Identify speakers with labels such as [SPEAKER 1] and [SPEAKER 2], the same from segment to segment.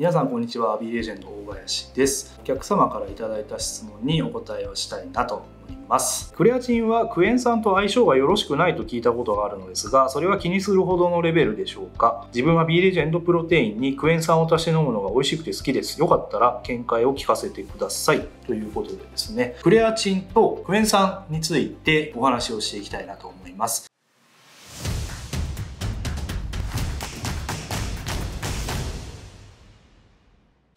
[SPEAKER 1] 皆さんこんにちは。B レジェンド大林です。お客様からいただいた質問にお答えをしたいなと思います。クレアチンはクエン酸と相性がよろしくないと聞いたことがあるのですがそれは気にするほどのレベルでしょうか？自分は B レジェンドプロテインにクエン酸を足して飲むのが美味しくて好きです。よかったら見解を聞かせてください。ということでですね。クレアチンとクエン酸についてお話をしていきたいなと思います。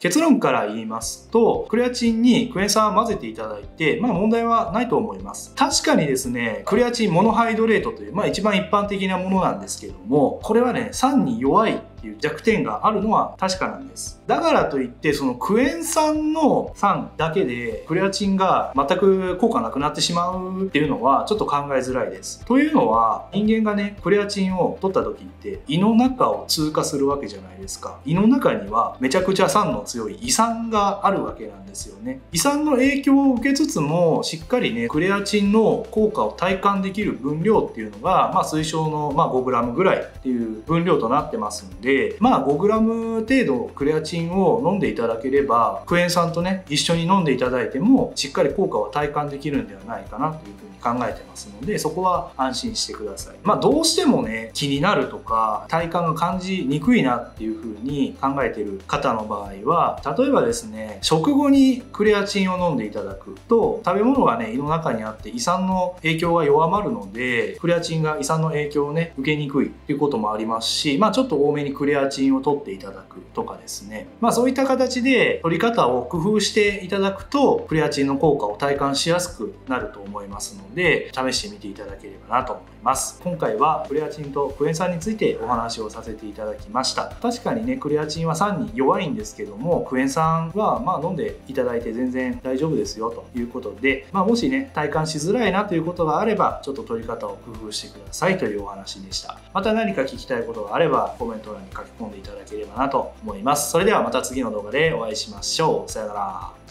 [SPEAKER 1] 結論から言いますと、クレアチンにクエン酸を混ぜていただいて、まあ問題はないと思います。確かにですね、クレアチンモノハイドレートという、まあ一番一般的なものなんですけども、これはね、酸に弱いっていう弱点があるのは確かなんです。だからといって、そのクエン酸の酸だけでクレアチンが全く効果なくなってしまうっていうのはちょっと考えづらいです。というのは、人間がね、クレアチンを取った時って胃の中を通過するわけじゃないですか。胃の中にはめちゃくちゃ酸の強い胃酸があるわけなんですよね。胃酸の影響を受けつつも、しっかりね、クレアチンの効果を体感できる分量っていうのが、まあ推奨の、ま、5g ぐらいっていう分量となってますんで、で、まあ 5g 程度クレアチンを飲んでいただければ、クエン酸とね、一緒に飲んでいただいても、しっかり効果は体感できるんではないかなというふうに考えてますので、そこは安心してください。まあどうしてもね、気になるとか、体感が感じにくいなっていうふうに考えてる方の場合は、例えばですね、食後にクレアチンを飲んでいただくと、食べ物がね、胃の中にあって胃酸の影響が弱まるので、クレアチンが胃酸の影響をね、受けにくいっていうこともありますし、まあちょっと多めにクレアチンを取っていただくとかですね。まあそういった形で取り方を工夫していただくと、クレアチンの効果を体感しやすくなると思いますので、試してみていただければなと思います。今回はクレアチンとクエン酸についてお話をさせていただきました。確かにね、クレアチンは酸に弱いんですけども、クエン酸はまあ飲んでいただいて全然大丈夫ですよということで、まあもしね、体感しづらいなということがあれば、ちょっと取り方を工夫してくださいというお話でした。また何か聞きたいことがあれば、コメント欄に書き込んでいただければなと思います。それではまた次の動画でお会いしましょう。さよなら。